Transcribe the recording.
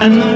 and